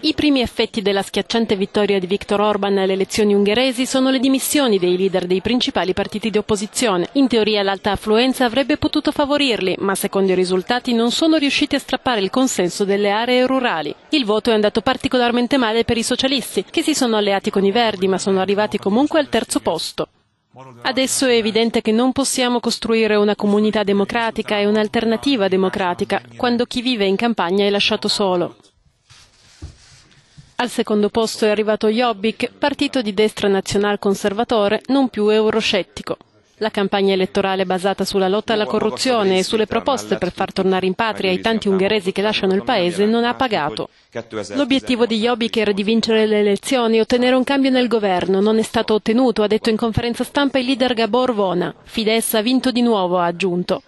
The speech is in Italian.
I primi effetti della schiacciante vittoria di Viktor Orban alle elezioni ungheresi sono le dimissioni dei leader dei principali partiti di opposizione. In teoria l'alta affluenza avrebbe potuto favorirli, ma secondo i risultati non sono riusciti a strappare il consenso delle aree rurali. Il voto è andato particolarmente male per i socialisti, che si sono alleati con i verdi, ma sono arrivati comunque al terzo posto. Adesso è evidente che non possiamo costruire una comunità democratica e un'alternativa democratica quando chi vive in campagna è lasciato solo. Al secondo posto è arrivato Jobbik, partito di destra nazional-conservatore, non più euroscettico. La campagna elettorale basata sulla lotta alla corruzione e sulle proposte per far tornare in patria i tanti ungheresi che lasciano il paese non ha pagato. L'obiettivo di Jobbik era di vincere le elezioni e ottenere un cambio nel governo. Non è stato ottenuto, ha detto in conferenza stampa il leader Gabor Vona. Fidesz ha vinto di nuovo, ha aggiunto.